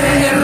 Yes.